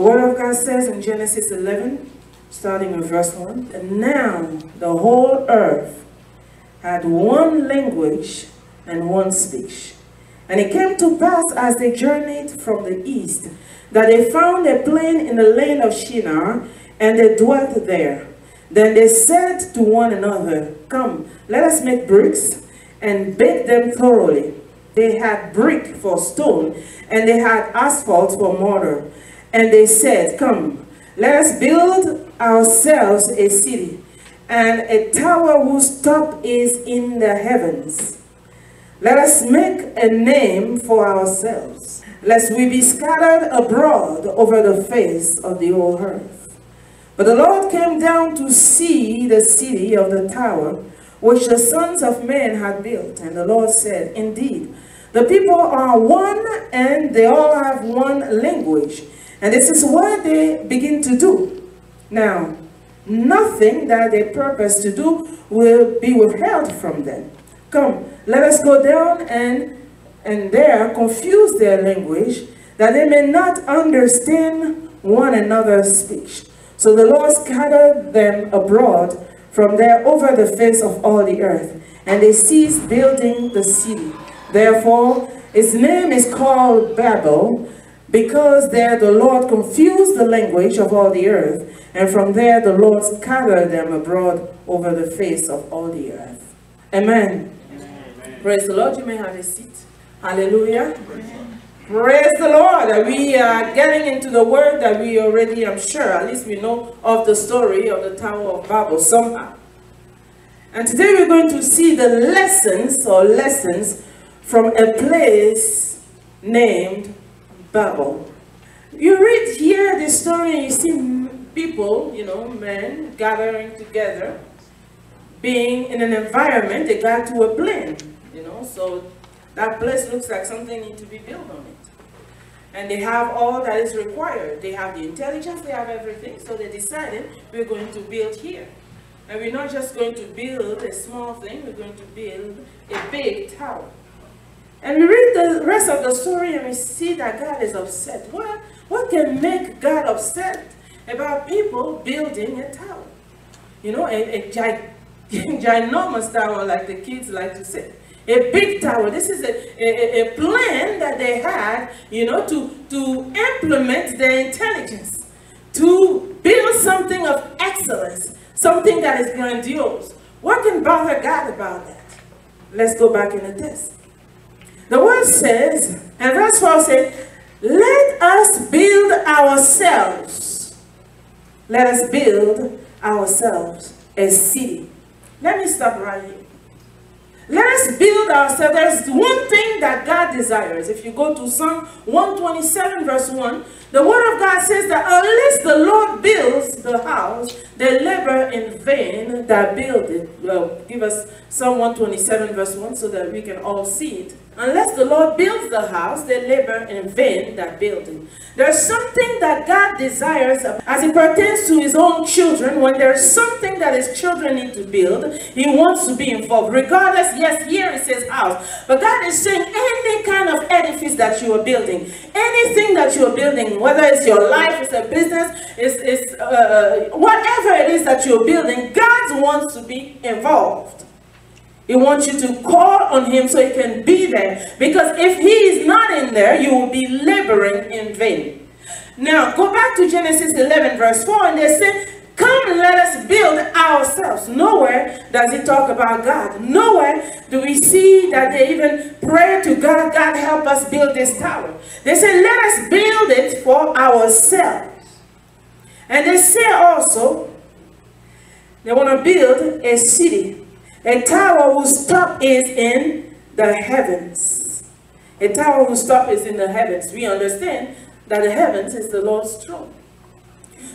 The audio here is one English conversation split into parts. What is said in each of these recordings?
The Word of God says in Genesis 11, starting with verse 1, And now the whole earth had one language and one speech. And it came to pass as they journeyed from the east, that they found a plain in the land of Shinar, and they dwelt there. Then they said to one another, Come, let us make bricks, and bake them thoroughly. They had brick for stone, and they had asphalt for mortar. And they said, Come, let us build ourselves a city, and a tower whose top is in the heavens. Let us make a name for ourselves, lest we be scattered abroad over the face of the whole earth. But the Lord came down to see the city of the tower, which the sons of men had built. And the Lord said, Indeed, the people are one, and they all have one language. And this is what they begin to do. Now, nothing that they purpose to do will be withheld from them. Come, let us go down and, and there confuse their language, that they may not understand one another's speech. So the Lord scattered them abroad from there over the face of all the earth, and they ceased building the city. Therefore, its name is called Babel, because there the Lord confused the language of all the earth, and from there the Lord scattered them abroad over the face of all the earth. Amen. Amen. Praise the Lord. You may have a seat. Hallelujah. Praise the Lord. That we are getting into the word that we already, I'm sure, at least we know of the story of the Tower of Babel somehow. And today we're going to see the lessons or lessons from a place named Babel. You read here the story you see people, you know, men gathering together, being in an environment, they got to a plain, you know, so that place looks like something needs to be built on it. And they have all that is required. They have the intelligence, they have everything, so they decided we're going to build here. And we're not just going to build a small thing, we're going to build a big tower. And we read the rest of the story and we see that God is upset. What, what can make God upset about people building a tower? You know, a, a ginormous tower, like the kids like to say. A big tower. This is a, a, a plan that they had, you know, to, to implement their intelligence, to build something of excellence, something that is grandiose. What can bother God about that? Let's go back in the text. The word says, and verse 4 says, let us build ourselves. Let us build ourselves a city. Let me stop right here. Let us build ourselves. There's one thing that God desires. If you go to Psalm 127, verse 1, the word of God says that unless the Lord builds the house, they labor in vain that build it. Well, give us Psalm 127, verse 1, so that we can all see it. Unless the Lord builds the house, they labor in vain that build it. There's something that God desires as it pertains to his own children. When there's something that his children need to build, he wants to be involved. Regardless, yes, here it says house. But God is saying any kind of edifice that you are building, anything that you are building, whether it's your life, it's a business, it's, it's uh, whatever it is that you're building, God wants to be involved. He wants you to call on him so he can be there. Because if he is not in there, you will be laboring in vain. Now, go back to Genesis 11 verse 4 and they say, Come, let us build ourselves. Nowhere does it talk about God. Nowhere do we see that they even pray to God, God help us build this tower. They say, let us build it for ourselves. And they say also, they want to build a city a tower whose top is in the heavens. A tower whose top is in the heavens. We understand that the heavens is the Lord's throne.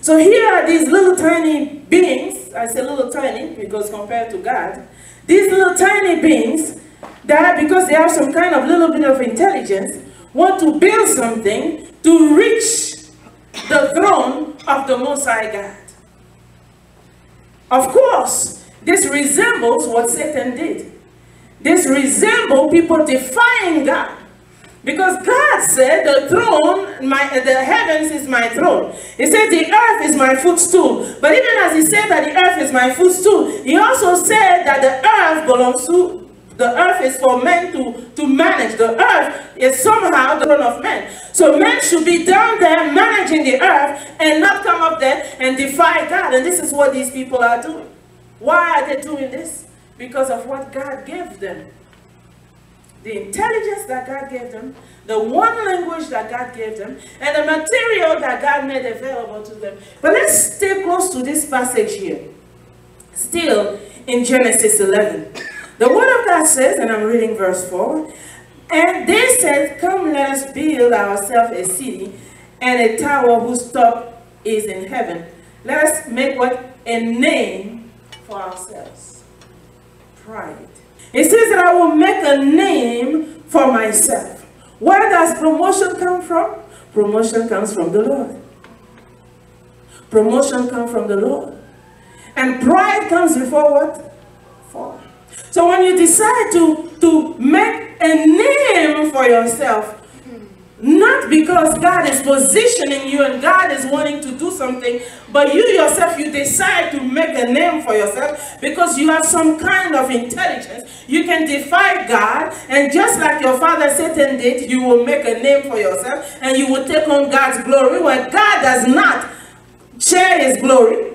So here are these little tiny beings. I say little tiny because compared to God, these little tiny beings that because they have some kind of little bit of intelligence, want to build something to reach the throne of the Most High God. Of course, this resembles what Satan did. This resembles people defying God. Because God said the throne, my, the heavens is my throne. He said the earth is my footstool. But even as he said that the earth is my footstool, he also said that the earth belongs to, the earth is for men to, to manage. The earth is somehow the throne of men. So men should be down there managing the earth and not come up there and defy God. And this is what these people are doing. Why are they doing this? Because of what God gave them the intelligence that God gave them, the one language that God gave them, and the material that God made available to them. But let's stay close to this passage here. Still in Genesis 11. The word of God says, and I'm reading verse 4, and they said, Come, let us build ourselves a city and a tower whose top is in heaven. Let us make what? A name for ourselves. Pride. It says that I will make a name for myself. Where does promotion come from? Promotion comes from the Lord. Promotion comes from the Lord. And pride comes before what? Fall. So when you decide to, to make a name for yourself, not because God is positioning you and God is wanting to do something, but you yourself, you decide to make a name for yourself because you have some kind of intelligence. You can defy God, and just like your father Satan did, you will make a name for yourself and you will take on God's glory when God does not share his glory.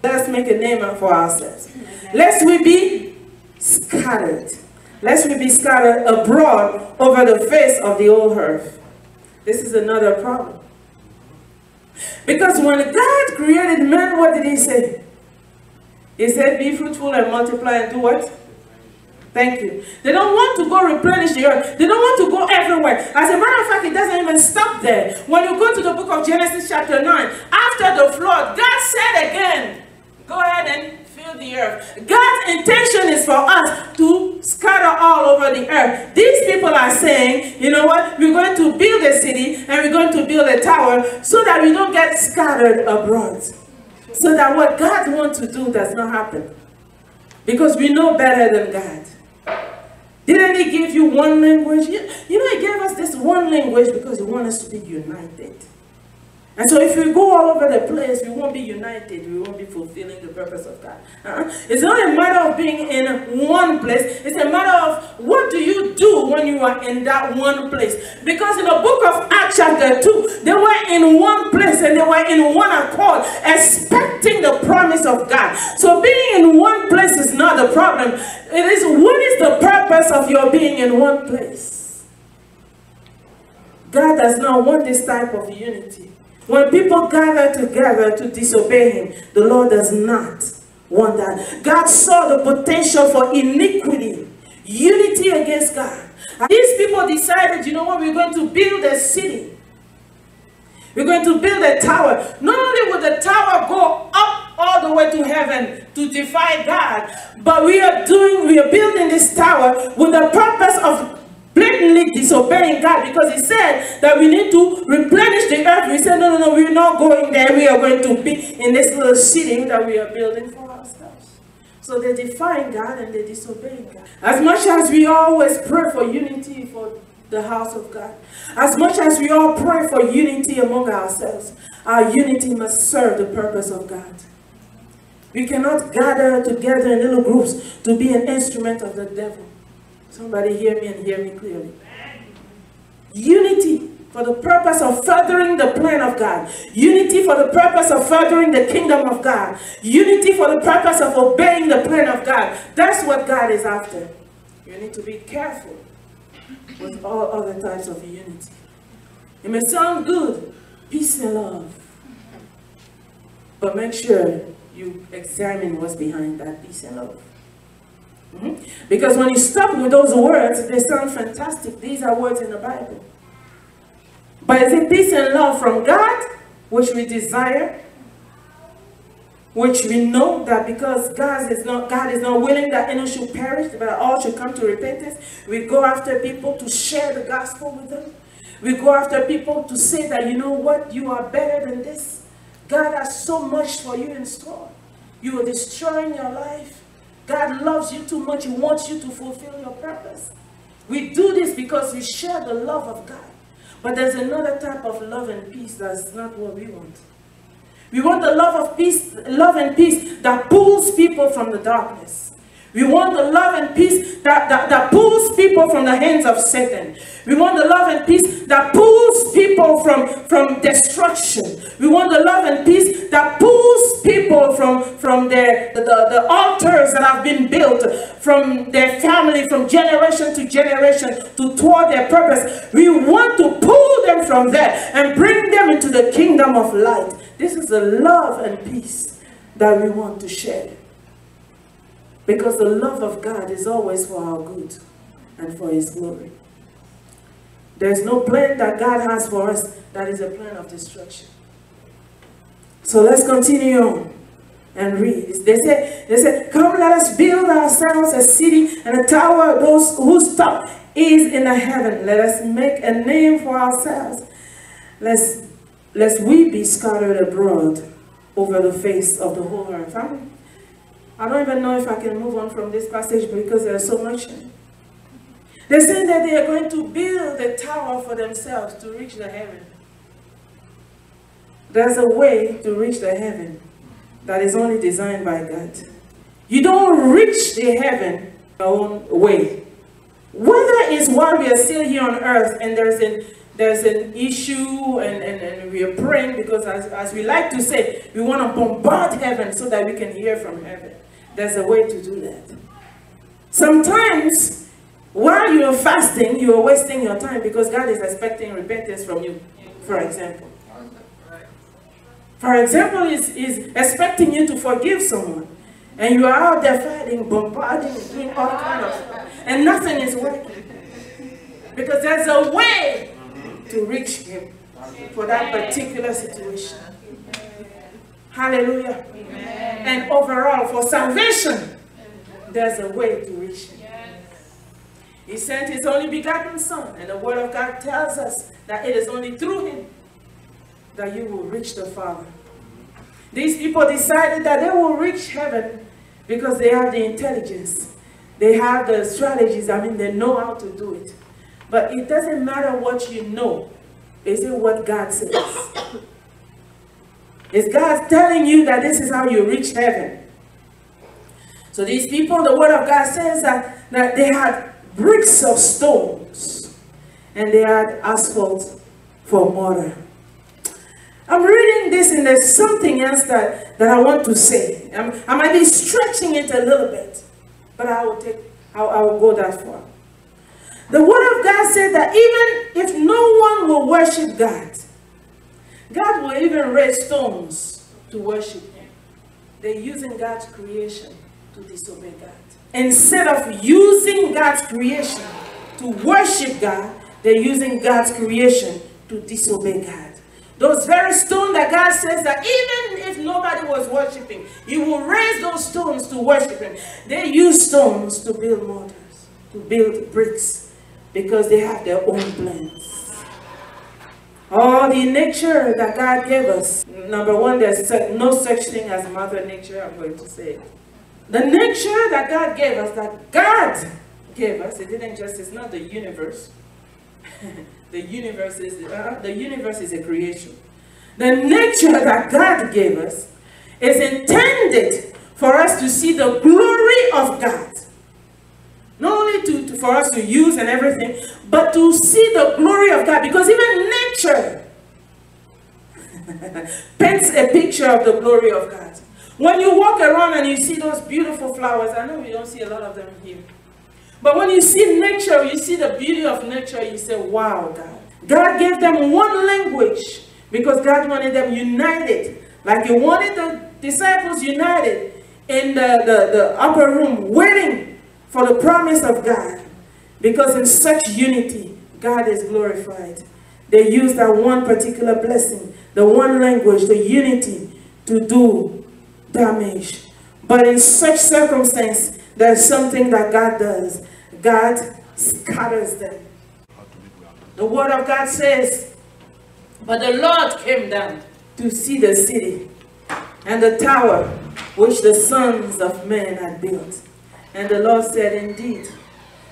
Let's make a name for ourselves. Lest we be scattered. Lest we be scattered abroad over the face of the whole earth. This is another problem. Because when God created man, what did he say? He said, be fruitful and multiply and do what? Thank you. They don't want to go replenish the earth. They don't want to go everywhere. As a matter of fact, it doesn't even stop there. When you go to the book of Genesis chapter 9, after the flood, God said again, go ahead and fill the earth. God's intention is for us to scatter all over the earth. These people are saying, you know what, we're going to build a city and we're going to build a tower so that we don't get scattered abroad. So that what God wants to do does not happen. Because we know better than God. Didn't he give you one language? You, know, he gave us this one language because he wants us to be united. And so if we go all over the place, we won't be united. We won't be fulfilling the purpose of God. Uh. It's not a matter of being in one place. It's a matter of what do you do when you are in that one place. Because in the book of Acts chapter 2, they were in one place and they were in one accord, expecting the promise of God. So being in one place is not the problem. It is what is the purpose of your being in one place? God does not want this type of unity. When people gather together to disobey him, the Lord does not want that. God saw the potential for iniquity, unity against God. And these people decided, you know what, we're going to build a city. We're going to build a tower. Not only will the tower go up all the way to heaven to defy God, but we are doing, we are building this tower with the purpose of blatantly disobeying God because he said that we need to replenish the earth. We said, no, no, no, we're not going there. We are going to be in this little city that we are building for ourselves. So they're defying God and they're disobeying God. As much as we always pray for unity for the house of God, as much as we all pray for unity among ourselves, our unity must serve the purpose of God. We cannot gather together in little groups to be an instrument of the devil. Somebody hear me and hear me clearly. Unity for the purpose of furthering the plan of God. Unity for the purpose of furthering the kingdom of God. Unity for the purpose of obeying the plan of God. That's what God is after. You need to be careful with all other types of unity. It may sound good, peace and love. But make sure you examine what's behind that peace and love. Mm -hmm. Because when you stop with those words, they sound fantastic. These are words in the Bible. But is it peace and love from God, which we desire? Which we know that because God is not God is not willing that any should perish, but all should come to repentance. We go after people to share the gospel with them. We go after people to say that you know what, you are better than this. God has so much for you in store. You are destroying your life. God loves you too much. He wants you to fulfill your purpose. We do this because we share the love of God. But there's another type of love and peace that's not what we want. We want the love of peace, love and peace that pulls people from the darkness. We want the love and peace that, that, that pulls people from the hands of Satan. We want the love and peace that pulls people from, from destruction. We want the love and peace that pulls people from, from their, the, the altars that have been built, from their family, from generation to generation, to toward their purpose. We want to pull them from there and bring them into the kingdom of light. This is the love and peace that we want to share. Because the love of God is always for our good and for His glory. There's no plan that God has for us that is a plan of destruction. So let's continue on and read. They said, they said, Come, let us build ourselves a city and a tower, those whose top is in the heaven. Let us make a name for ourselves, lest, lest we be scattered abroad over the face of the whole earth. I don't even know if I can move on from this passage because there's so much. They say that they are going to build a tower for themselves to reach the heaven. There's a way to reach the heaven that is only designed by God. You don't reach the heaven your own way. Whether it's while we are still here on earth and there's an there's an issue and, and, and we are praying because as, as we like to say, we want to bombard heaven so that we can hear from heaven. There's a way to do that. Sometimes, while you're fasting, you're wasting your time because God is expecting repentance from you, for example. For example, is is expecting you to forgive someone. And you are out there fighting, bombarding, doing all kind of stuff. And nothing is working. Because there's a way to reach him for that particular situation. Hallelujah. Amen. And overall, for salvation, there's a way to reach him. He sent his only begotten Son, and the Word of God tells us that it is only through him that you will reach the Father. These people decided that they will reach heaven because they have the intelligence. They have the strategies. I mean, they know how to do it. But it doesn't matter what you know. Is it what God says? Is God telling you that this is how you reach heaven? So these people, the word of God says that, that they had bricks of stones and they had asphalt for mortar. I'm reading this and there's something else that, that I want to say. I'm, i might be stretching it a little bit, but I will take, I, I will go that far. The word of God said that even if no one will worship God, Will even raise stones to worship him. They're using God's creation to disobey God. Instead of using God's creation to worship God, they're using God's creation to disobey God. Those very stones that God says that even if nobody was worshiping, He will raise those stones to worship Him. They use stones to build mortars, to build bricks, because they have their own plans. All the nature that God gave us. Number one, there's no such thing as mother nature, I'm going to say. The nature that God gave us, that God gave us, it didn't just, it's not the universe. the universe is, uh, the universe is a creation. The nature that God gave us is intended for us to see the glory of God. Not only to, for us to use and everything, but to see the glory of God. Because even nature paints a picture of the glory of God. When you walk around and you see those beautiful flowers, I know we don't see a lot of them here. But when you see nature, you see the beauty of nature, you say, wow, God. God gave them one language because God wanted them united. Like he wanted the disciples united in the, the, the upper room, waiting for the promise of God. Because in such unity, God is glorified. They use that one particular blessing, the one language, the unity to do damage. But in such circumstance, there's something that God does. God scatters them. The word of God says, But the Lord came down to see the city and the tower which the sons of men had built. And the Lord said, Indeed,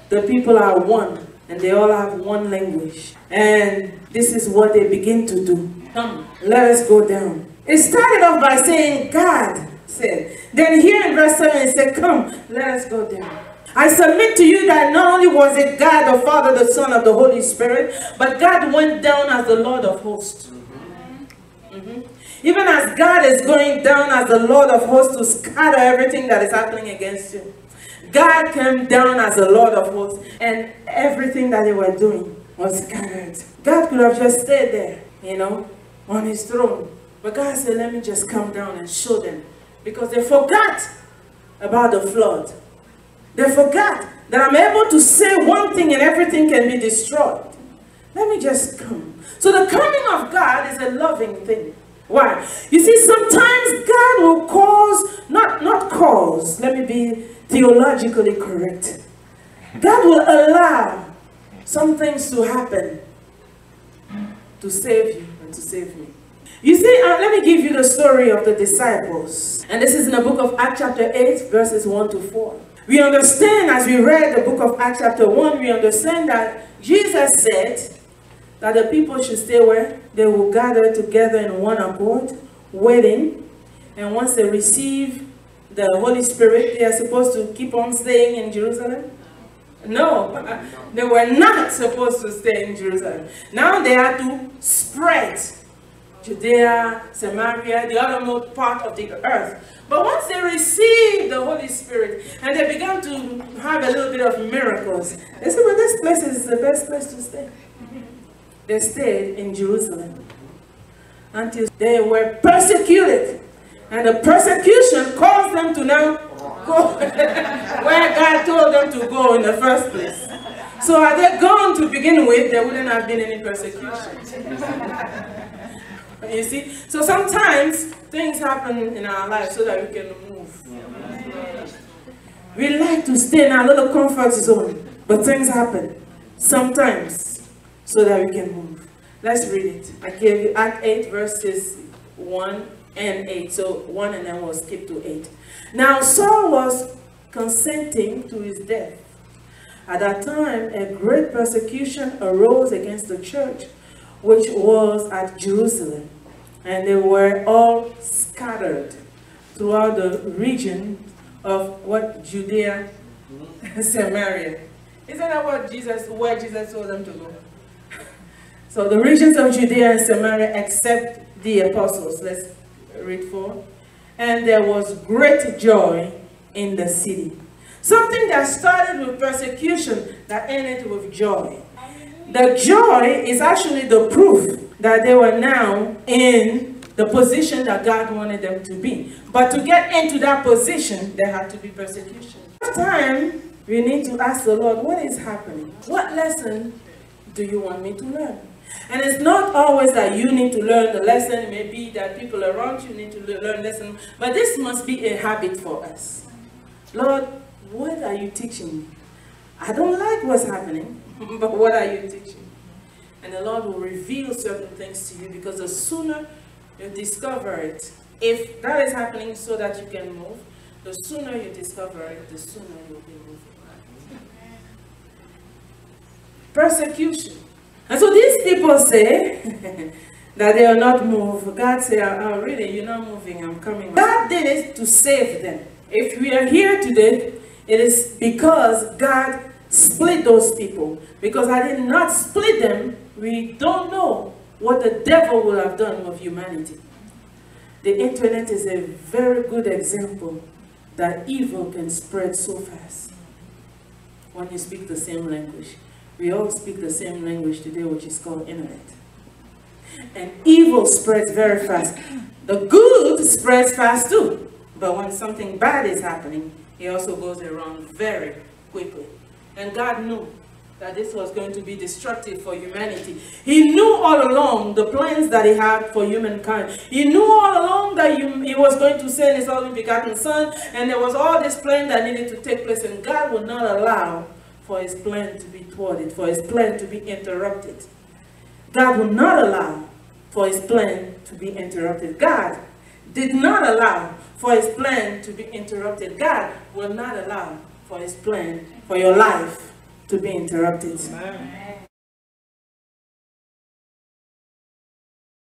the people are one and they all have one language. And this is what they begin to do. Come, let us go down. It started off by saying, God said. Then here in verse 7 it said, Come, let us go down. I submit to you that not only was it God the Father, the Son of the Holy Spirit, but God went down as the Lord of hosts. Mm -hmm. Even as God is going down as the Lord of hosts to scatter everything that is happening against you. God came down as the Lord of hosts and everything that they were doing was scattered. God could have just stayed there, you know, on his throne. But God said, let me just come down and show them. Because they forgot about the flood. They forgot that I'm able to say one thing and everything can be destroyed. Let me just come. So the coming of God is a loving thing. Why? You see, sometimes God will cause, not, not cause, let me be theologically correct. God will allow some things to happen to save you and to save me. You see, uh, let me give you the story of the disciples. And this is in the book of Acts chapter 8, verses 1 to 4. We understand as we read the book of Acts chapter 1, we understand that Jesus said that the people should stay where? They will gather together in one accord, waiting. And once they receive the Holy Spirit, they are supposed to keep on staying in Jerusalem. No, uh, they were not supposed to stay in Jerusalem. Now they had to spread Judea, Samaria, the uttermost part of the earth. But once they received the Holy Spirit and they began to have a little bit of miracles, they said, well, this place is the best place to stay. They stayed in Jerusalem until they were persecuted. And the persecution caused them to now go where God told them to go in the first place. So had they gone to begin with, there wouldn't have been any persecution. You see? So sometimes things happen in our lives so that we can move. We like to stay in our little comfort zone, but things happen sometimes so that we can move. Let's read it. I gave you Act 8 verses 1 and 8. So 1 and then we'll skip to 8. Now Saul was consenting to his death. At that time, a great persecution arose against the church, which was at Jerusalem and they were all scattered throughout the region of what Judea, Samaria. Isn't that what Jesus, where Jesus told them to go? So the regions of Judea and Samaria except the apostles. Let's read for. And there was great joy in the city. Something that started with persecution that ended with joy. The joy is actually the proof that they were now in the position that God wanted them to be. But to get into that position, there had to be persecution. time, we need to ask the Lord, what is happening? What lesson do you want me to learn? And it's not always that you need to learn the lesson. It may be that people around you need to learn lesson. But this must be a habit for us. Lord, what are you teaching me? I don't like what's happening, but what are you teaching? and the Lord will reveal certain things to you because the sooner you discover it, if that is happening so that you can move, the sooner you discover it, the sooner you'll be moving. Persecution. And so these people say that they are not moved. God said, oh, ah, ah, really, you're not moving, I'm coming. God did it to save them. If we are here today, it is because God split those people. Because I did not split them, we don't know what the devil will have done with humanity. The internet is a very good example that evil can spread so fast when you speak the same language. We all speak the same language today, which is called internet. And evil spreads very fast. The good spreads fast too. But when something bad is happening, it also goes around very quickly. And God knew that this was going to be destructive for humanity. He knew all along the plans that he had for humankind. He knew all along that he was going to send his only begotten son, and there was all this plan that needed to take place, and God would not allow for his plan to be thwarted, for his plan to be interrupted. God will not allow for his plan to be interrupted. God did not allow for his plan to be interrupted. God will not allow for his plan for your life to be interrupted. Amen.